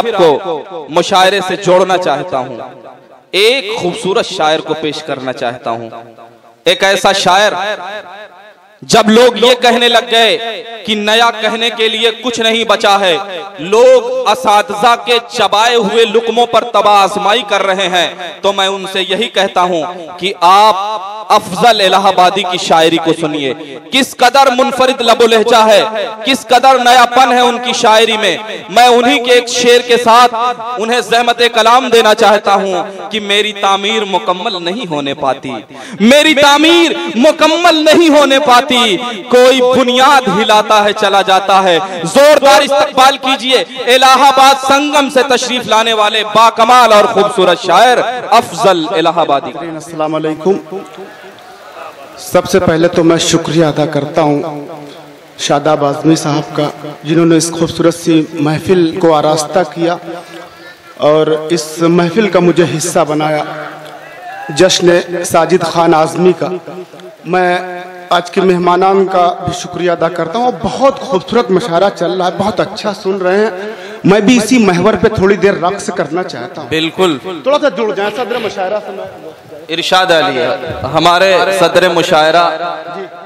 आपको मुशायरे से जोड़ना चाहता हूँ। एक खूबसूरत शायर को पेश करना चाहता हूँ। एक ऐसा शायर जब लोग ये कहने लग गए कि नया कहने के लिए कुछ नहीं बचा है, लोग असातजा के चबाए हुए लुकमों पर तबाजमाई कर रहे हैं तो मैं उनसे यही कहता हूँ कि आप अफजल इलाहाबादी की शायरी को सुनिए। किस कदर मुनफरिद लबो लहजा है, किस कदर नयापन है उनकी शायरी में। मैं उन्हीं के एक शेर के साथ उन्हें जहमत कलाम देना चाहता हूँ कि मेरी तामीर मुकम्मल नहीं होने पाती। मेरी तामीर मुकम्मल नहीं होने पाती। कोई बुनियाद हिलाता है, चला जाता है। जोरदार इस्तकबाल कीजिए। इलाहाबाद संगम से तशरीफ़ लाने वाले बाकमाल और खूबसूरत शायर अफजल इलाहाबादी। सबसे पहले तो मैं शुक्रिया अदा करता हूँ शादाब आजमी साहब का, जिन्होंने इस खूबसूरत सी महफिल को आरास्ता किया और इस महफिल का मुझे हिस्सा बनाया जश्न साजिद खान आजमी का। मैं आज के मेहमानान का भी शुक्रिया अदा करता हूँ। बहुत खूबसूरत मशारा चल रहा है बहुत अच्छा सुन रहे हैं। मैं भी इसी महवर पे थोड़ी देर रक्स करना चाहता हूँ। बिल्कुल। थोड़ा सा जुड़ जाए सदर मशायरा से मैं इरशाद अली हमारे सदर मुशायरा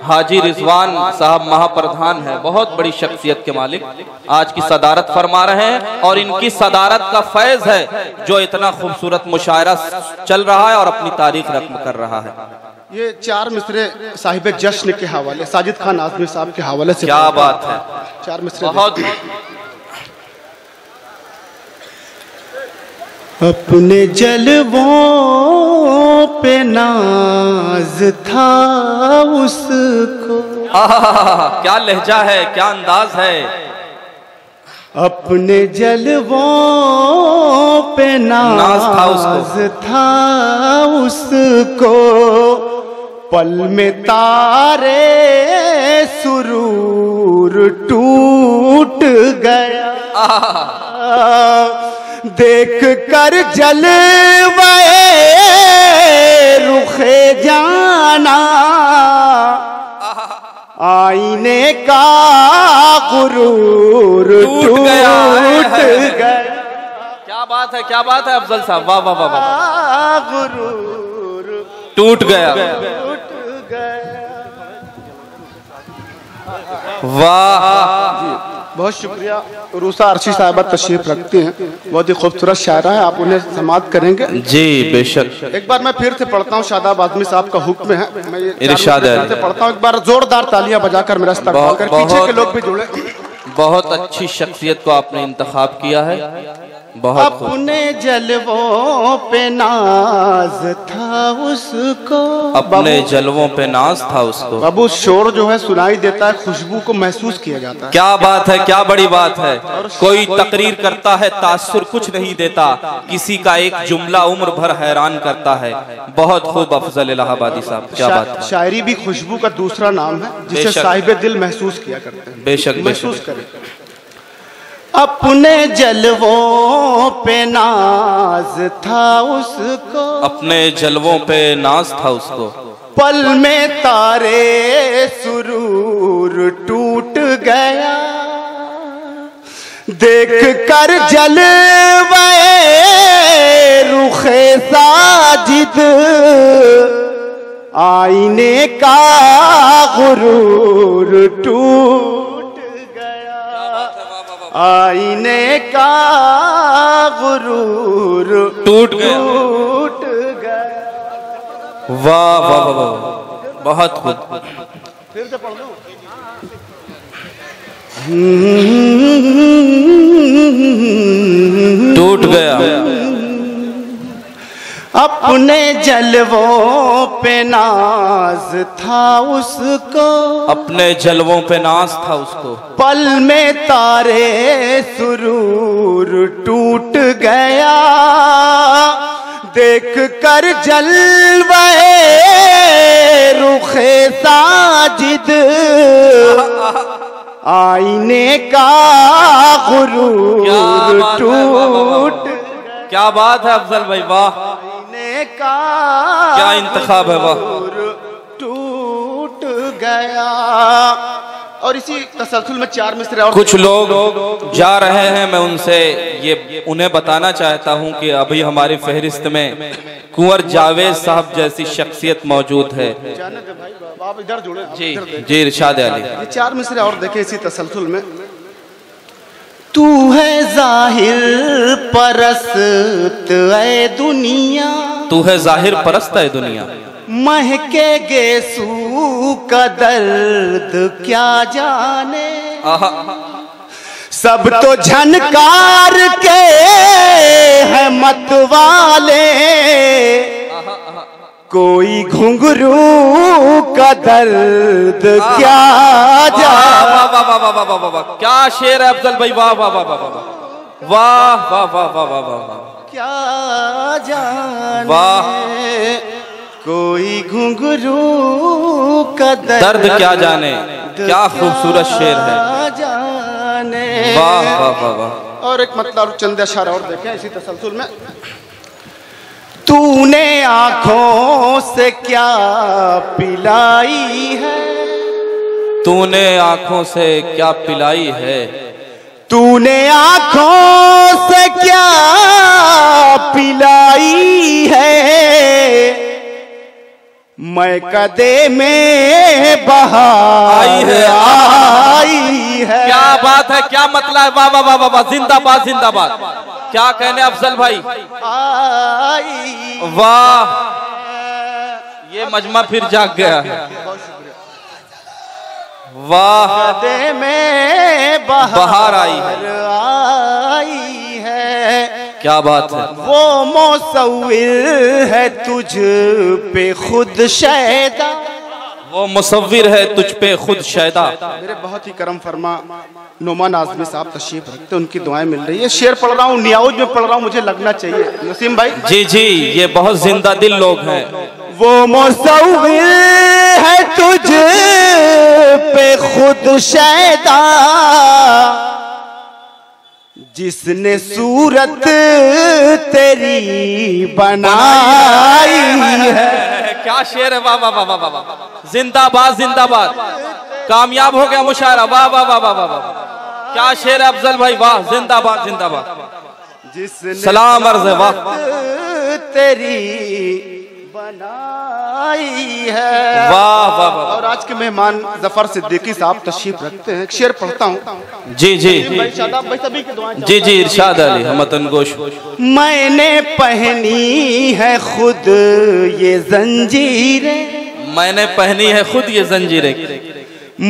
हाजी रिजवान साहब महाप्रधान है। बहुत बड़ी शख्सियत के मालिक। आज की सदारत फरमा रहे हैं और इनकी सदारत का फैज है जो इतना खूबसूरत मुशायरा चल रहा है और अपनी तारीख रकम कर रहा है। ये चार मिसरे साहिब जश्न के हवाले साजिद खान आजमी साहब के हवाले से क्या बात है। चार मिसरे बहुत अपने जलवों पे नाज था उसको। आहा, क्या लहजा है क्या अंदाज है। अपने जलवों पे नाज, नाज था उसको। था उसको। पल में तारे सुरूर टूट गया। देख कर जलवे रुखे जाना। आईने का गुरूर टूट गया। टूट गया। क्या बात है क्या बात है अफजल साहब? वाह वाह वाह वाह गुरूर टूट गया। टूट गया। वाह। बहुत शुक्रिया। रूसा अर्शी साहबा तशरीफ़ रखते हैं। बहुत ही खूबसूरत शायरा है। आप उन्हें समाप्त करेंगे। जी बेशक। एक बार मैं फिर से पढ़ता हूँ शादाब आदमी साहब का हुक्म है। मैं इरशाद है। से पढ़ता हूँ। एक बार जोरदार तालियाँ बजाकर मेरा पीछे बहुत- के लोग भी जुड़े। बहुत अच्छी शख्सियत को आपने इंतखाब किया है। बहुत अपने जलवों पे नाज था उसको। अपने जलवों पे नाज था उसको। बाबू शोर जो है सुनाई देता है खुशबू को महसूस किया जाता है। क्या बात है क्या बड़ी बात है। कोई तकरीर करता है तासुर कुछ नहीं देता। किसी का एक जुमला उम्र भर हैरान करता है। बहुत खूब अफजल इलाहाबादी साहब क्या बात है। शायरी भी खुशबू का दूसरा नाम है जिसे। साहिब दिल महसूस किया करते हैं। बेशक। महसूस करें। अपने जलवों पे नाज था उसको। अपने जलवों पे नाज था उसको। पल में तारे सुरूर टूट गया। देख कर जलवे रुखे साजिद। आईने का गुरूर टूट आईने का गुरूर टूट गया। टूट गया। वाह वाह वाह वाह बहुत खूब। फिर से पढ़ लो। टूट गया। अपने जलवों पे नाज था उसको। अपने जलवों पे नाज था उसको। पल में तारे सुरूर टूट गया। देख कर जलवे रुखे साजिद। आईने का गुरूर टूट। क्या बात है अफजल भाई वाह। का क्या इंतखाब है वाह। टूट गया। और इसी तसलसल में चार मिसरे और कुछ लोग जा रहे हैं मैं उनसे ये उन्हें बताना चाहता हूँ कि अभी हमारी फहरिस्त में कुंवर जावेद साहब जैसी शख्सियत मौजूद है। आप इधर जुड़े जी। जी इरशाद अली। ये चार मिसरे और देखे इसी तसलसल में। तू है ज़ाहिर परस्त है दुनिया। तू है ज़ाहिर परस्त है दुनिया महके गेसू का दर्द क्या जाने आहा सब तो झनकार के है मत वाले कोई घुंघरू का दर्द क्या जा वाह वाह वाह वाह वाह वाह क्या शेर है अफजल भाई वाह वाह वाह वाह वाह वाह वाह वाह वाह वाह वाह क्या जाने? वाह। कोई घुंघरू का दर्द क्या जाने? क्या खूबसूरत शेर है। जाने। वाह वाह वाह वाह। और एक मतलब चंद अशार और देखें इसी तसलसल में। तूने आँखों से क्या पिलाई है? तूने आँखों से क्या पिलाई है? तूने आँखों से क्या पिलाई है? मैं कदे में बहार आई है। आई है। क्या बात है क्या मतलब? है वाह वाह वाह वाह वाह जिंदाबाद जिंदाबाद। क्या कहने अफजल भाई? आई। वाह। ये मजमा फिर जाग गया। वाह। कदे में बहार, बहार आई। है। आई है। क्या बात है। वो मौसविर है तुझ पे खुद शैदा। वो मुसविर है तुझ पे खुद शैदा। मेरे बहुत ही करम फरमा नोमान आजमी साहब तशरीफ़ रखते उनकी दुआएँ मिल रही है। शेर पढ़ रहा हूँ नियाउज में पढ़ रहा हूँ मुझे लगना चाहिए। नसीम भाई। जी जी ये बहुत ज़िंदा दिल लोग हैं। वो मौसविर है तुझ पे खुद शैदा जिसने सूरत तेरी बनाई है क्या शेर है वाह वाह वाह वाह वाह जिंदाबाद जिंदाबाद कामयाब हो गया मुशायरा वाह वाह वाह वाह वाह क्या शेर है अफजल भाई वाह जिंदाबाद जिंदाबाद जिस सलाम अर्ज़ है वाह तेरी बनाई है। वाह वाह वाह और आज के मेहमान ज़फ़र सिद्दीकी साहब तशरीफ़ रखते हैं। शेर पढ़ता हूँ। जी जी जी जी इरशाद अली हमतन गोश। मैंने पहनी है खुद ये जंजीरें। मैंने पहनी है खुद ये जंजीरें।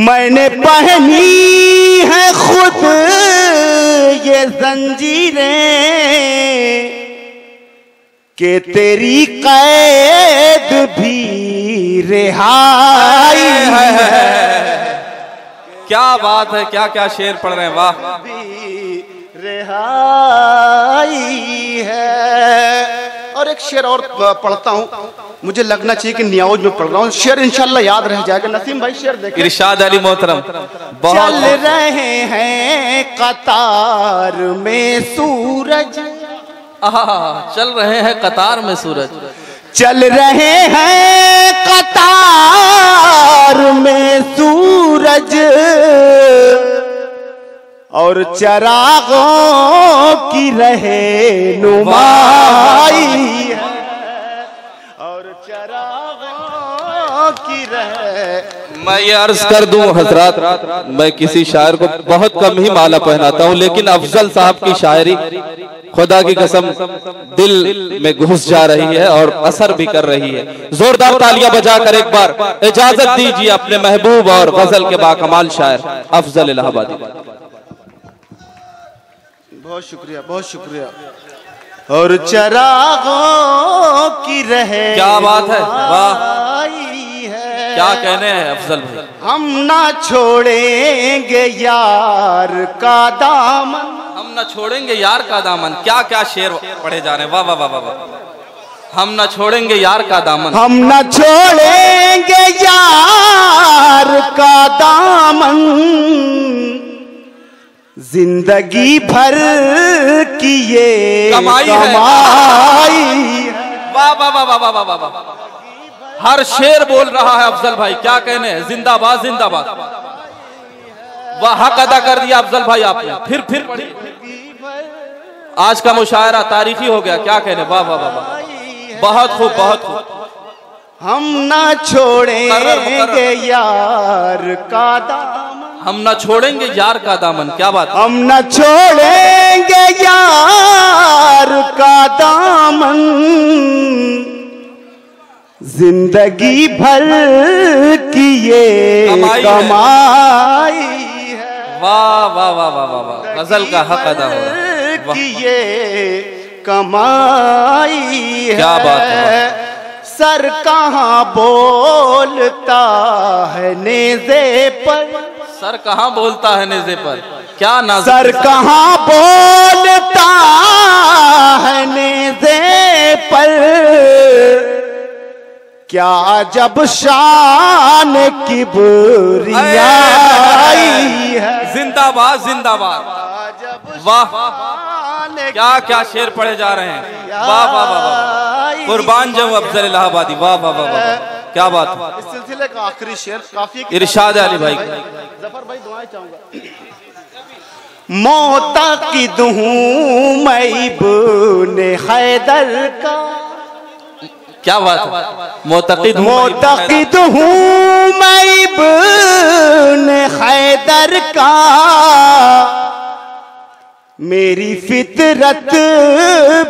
मैंने पहनी है खुद ये जंजीरें। के तेरी कैद भी रिहाई है क्या बात है क्या क्या शेर पढ़ रहे हैं वाह। रिहाई है। और एक शेर और पढ़ता हूँ। मुझे लगना चाहिए कि नियाज में पढ़ रहा हूँ। शेर इंशाल्लाह याद रह जाएगा। नसीम भाई शेर देखे। इरशाद अली मोहतरम चल रहे हैं कतार में सूरज। चल रहे हैं कतार में सूरज। चल रहे हैं कतार में सूरज। और चरागों की रहे नुमाई। की रहे मैं ये अर्ज़ कर दूँ हजरात मैं किसी शायर को बहुत कम ही माला पहनाता हूँ लेकिन अफजल साहब की शायरी खुदा की कसम दिल में घुस जा रही है और असर भी कर रही है। जोरदार तालियाँ बजाकर एक बार इजाज़त दीजिए अपने महबूब और गज़ल के बाकमाल शायर अफजल इलाहाबादी। बहुत शुक्रिया बहुत शुक्रिया। और चरागों की रहे क्या बात है, वाह। है। क्या कहने हैं अफजल भाई? हम ना छोड़ेंगे यार का दामन। हम ना छोड़ेंगे यार का दामन। क्या क्या शेर पढ़े जा रहे हैं? वाह वाह वाह वाह वाह। हम ना छोड़ेंगे यार का दामन। हम ना छोड़ेंगे यार का दामन। ज़िंदगी भर की ये कमाई कमाई वाह वाह वाह वाह वाह वाह वाह हर शेर बोल रहा है अफजल भाई क्या कहने जिंदाबाद जिंदाबाद। वाह हक अदा कर दिया अफजल भाई आपने। फिर फिर। आज का मुशायरा तारीखी हो गया क्या कहने? वाह वाह वाह बहुत खूब बहुत खूब। हम ना छोड़ेंगे यार कादा। हम न छोड़ेंगे यार का दामन क्या बात? हम न छोड़ेंगे यार का दामन। ज़िंदगी भर की ये कमाई है। वाह वाह वाह वाह वाह वाह। गज़ल का हक अदा हो रहा ये कमाई है। क्या बात है, सर कहाँ बोलता है नेजे पर? सर कहाँ बोलता है नेजे पर? क्या ना सर कहाँ बोलता है नेजे पर? क्या जब शान की बुरियाई है? जिंदाबाद जिंदाबाद। वाह। क्या क्या शेर पढ़े जा रहे हैं? वाह वाह वाह वाह कुर्बान जाऊँ अफजल इलाहाबादी। वाह वाह वाह वाह क्या बात है। इस सिलसिले का आखिरी शेर काफ़ी इरशाद अली भाई। ज़फ़र भाई दुआएँ चाहूँगा। मोता की दूँ मैं इब्ने हैदर का। क्या बात है। मोतकिद मोतकिद हूँ मैं इब्ने हैदर का। मेरी फितरत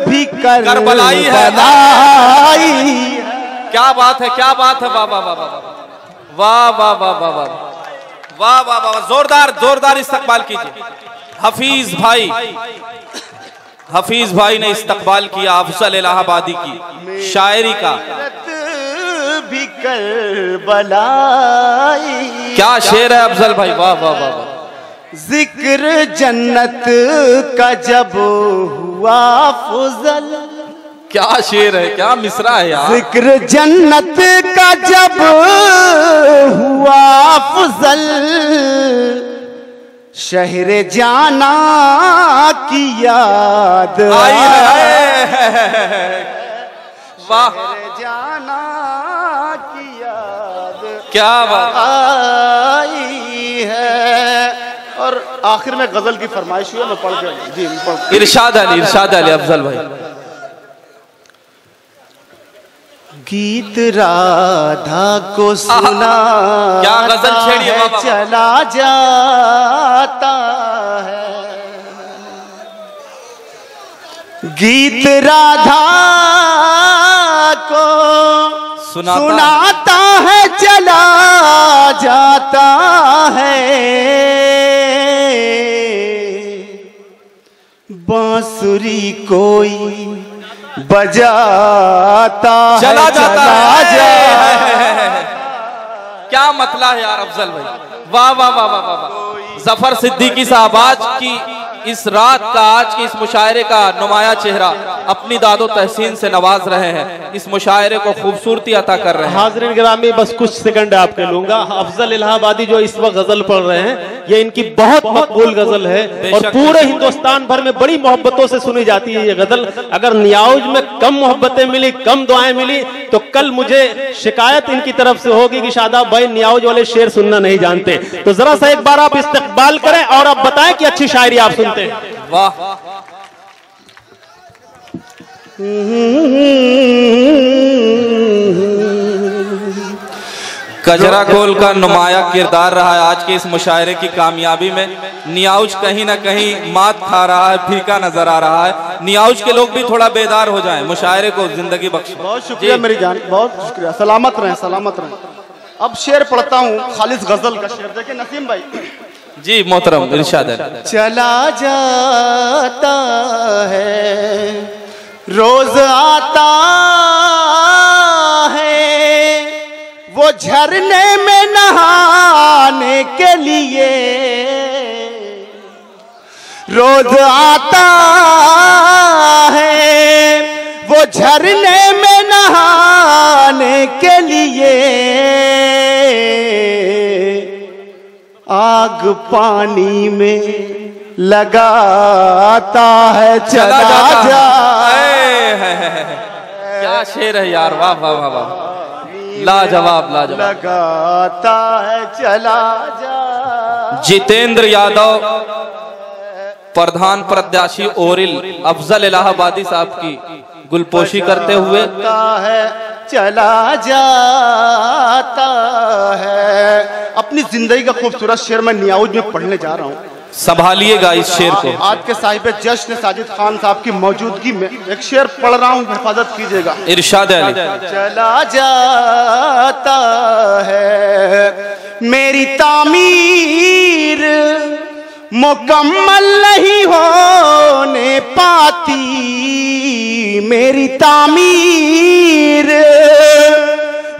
भी कर करबलाई है। बनाई क्या बात है क्या बात है वाह वाह वाह वाह वाह वाह वाह वाह वाह वाह वाह वाह वाह जोरदार जोरदार इस्तकबाल कीजिए हफीज भाई हफीज भाई ने इस्तकबाल किया अफसल इलाहाबादी की शायरी का भी कर बलाई क्या शेर है अफजल भाई वाह वाह वाह वाह ज़िक्र जन्नत का जब हुआ फुजल। क्या शेर है क्या मिसरा है यार। ज़िक्र जन्नत का जब हुआ फुजल। शहर जाना की याद आई। है। वाह। जाना की याद क्या बात। आई है। आखिर में गज़ल की फरमाइश हुई है मैं पढ़ के जी पढ़ इरशाद अली इरशाद अली अफजल भाई। गीत राधा को सुना क्या गज़ल छेड़ी है बाबा। चला जाता है। गीत राधा को सुनाता- सुनाता है चला जाता है। बांसुरी कोई बजाता चला है जाता चला है। जा है। क्या मतला है यार अफजल भाई। वाह वाह वाह वाह वाह वाह। ज़फ़र सिद्दीकी साहब आज की इस रात का आज के इस मुशायरे का नुमाया चेहरा अपनी दादो तहसीन से नवाज़ रहे हैं। इस मुशायरे को खूबसूरती अता कर रहे हैं। हाजरीन ग्रामी बस कुछ सेकंड आपके लूँगा। अफजल इलाहाबादी जो इस वक्त गज़ल पढ़ रहे हैं ये इनकी बहुत मकबूल गज़ल है और पूरे हिंदुस्तान भर में बड़ी मोहब्बतों से सुनी जाती है ये गज़ल। अगर नियाउज में कम मोहब्बतें मिली कम दुआएँ मिली तो कल मुझे शिकायत इनकी तरफ़ से होगी कि शादाब भाई न्याज वाले शेर सुनना नहीं जानते। तो जरा सा एक बार आप इस्तकबाल करें और आप बताएँ कि अच्छी शायरी आप सुनते हैं। वाह। कजरा कोल का नुमाया किरदार रहा है आज के इस मुशायरे की कामयाबी में। नियाउज कहीं ना कहीं मात खा रहा है फीका नज़र आ रहा है। नियाउज के लोग भी थोड़ा बेदार हो जाएँ मुशायरे को ज़िंदगी बख्श। बहुत शुक्रिया मेरी जान बहुत शुक्रिया। सलामत रहें सलामत रहें। अब शेर पढ़ता हूँ खालिद गज़ल का शेर। देखिए नसीम भाई। जी मोहतरम इरशाद चला जाता है रोज आता है। वो झरने में नहाने के लिए रोज आता है वो झरने में नहाने के लिए आग पानी में लगाता है चला जाता। जा है, है, है, है। क्या शेर है यार वाह वाह वाह वाह लाजवाब लाजवाब। लगाता है चला जा। जितेंद्र यादव प्रधान प्रत्याशी ओरिल अफजल इलाहाबादी साहब की गुलपोशी करते हुए। है चला जाता है। अपनी ज़िंदगी का खूबसूरत शेर मैं नियाउज में पढ़ने जा रहा हूँ। संभालिएगा इस शेर को। आज के साहिब जश्न साजिद खान साहब की मौजूदगी में एक शेर पढ़ रहा हूँ हिफाजत कीजिएगा। इरशाद अली। चला जाता है मेरी तामीर मुकम्मल नहीं होने पाती। मेरी तामीर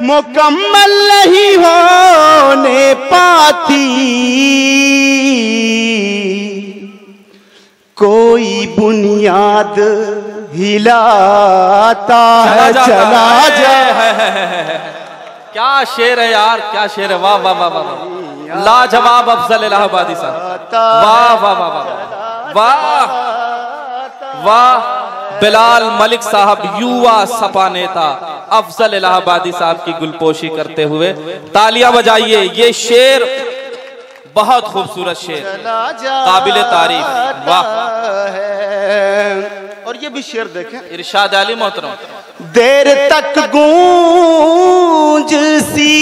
मुकम्मल नहीं होने पाती। कोई बुनियाद हिलाता है चला जा। क्या शेर है यार क्या शेर है। वाह वाह वाह वाह लाजवाब अफजल इलाहाबादी साहब। वाह वाह वाह वाह वाह। वाह। बिलाल मलिक साहब युवा सपा नेता अफजल इलाहाबादी साहब की गुलपोशी करते हुए तालियाँ बजाइए। ये शेर बहुत खूबसूरत शेर। काबिल तारीफ़। वाह। और ये भी शेर देखें। इरशाद अली मोहतरम। देर तक गूंज सी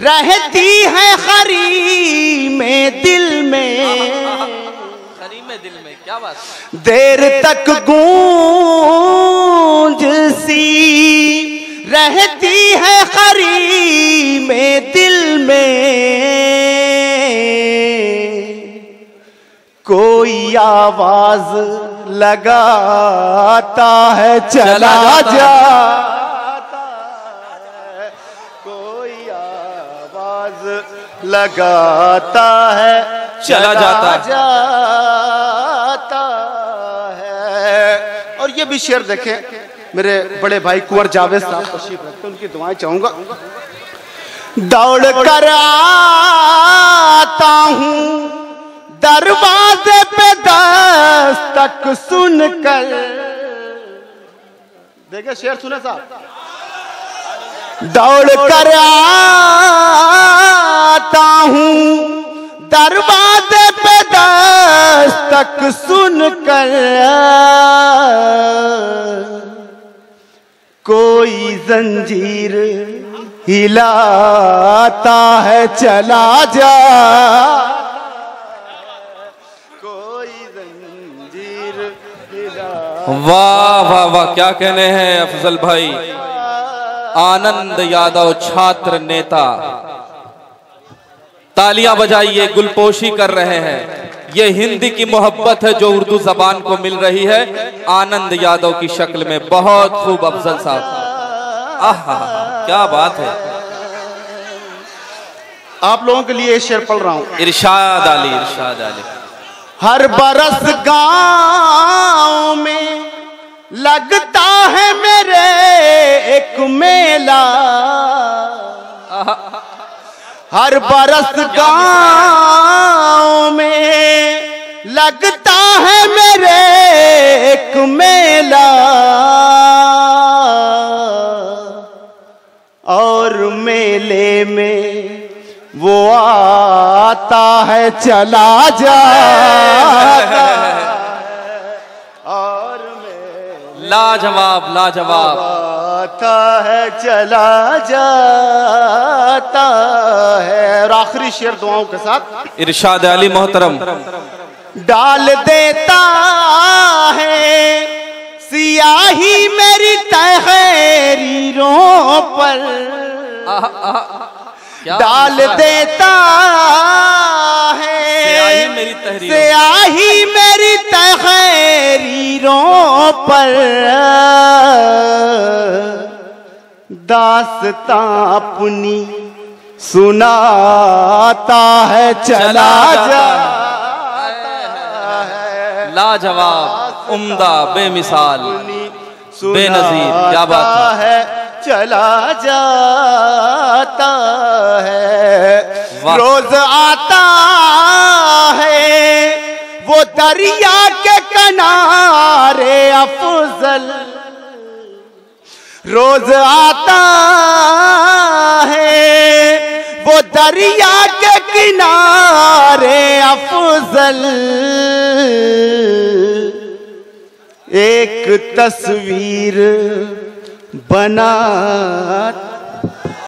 रहती है खरी में दिल में। खरीम दिल में क्या बात देर तक गूंज सी रहती है खरी में दिल में। कोई आवाज़ लगाता है चला जाता है। कोई आवाज़ लगाता है चला जाता। है। जाता है। और ये भी शेर देखें मेरे बड़े भाई कुंवर जावेद साहब तशरीफ़ रखते उनकी दुआएँ चाहूँगा। दौड़ कर आता हूँ दरवाजे पे दस्तक सुनकर। देखिए शेर सुने साहब। दौड़ कर आता हूँ दरवाजे पे दस्तक सुनकर कोई जंजीर हिलाता है चला जा। कोई जंजीर वाह वाह वाह क्या कहने हैं अफजल भाई? आनंद यादव छात्र नेता। तालियाँ बजाइए गुलपोशी कर रहे हैं। ये हिंदी की मोहब्बत है जो उर्दू जबान को मिल रही है। आनंद यादव की शक्ल में बहुत खूब अफजल साहब। आहा क्या बात है। आप लोगों के लिए शेर पढ़ रहा हूँ। इरशाद अली इरशाद अली। हर बरस गाँव में लगता है मेरे एक मेला। हर बरस गाँव में लगता है मेरे एक मेला। और मेले में वो आता है चला जाता है। और लाजवाब लाजवाब। आता है चला और आखिरी शेर दुआओं के साथ। इरशाद अली मोहतरम। डाल देता है सियाही मेरी तहरीरों पर। डाल देता है स्याही मेरी तहरीरों- स्याही मेरी तहरीरों पर। दास्तां अपनी सुनाता है चला जाता है। लाजवाब उम्दा बेमिसाल बेनजीर, बेनजीर क्या बात है? चला जाता है। रोज आता है वो दरिया के किनारे अफजल। रोज आता है वो दरिया के किनारे अफजल। एक तस्वीर बनाता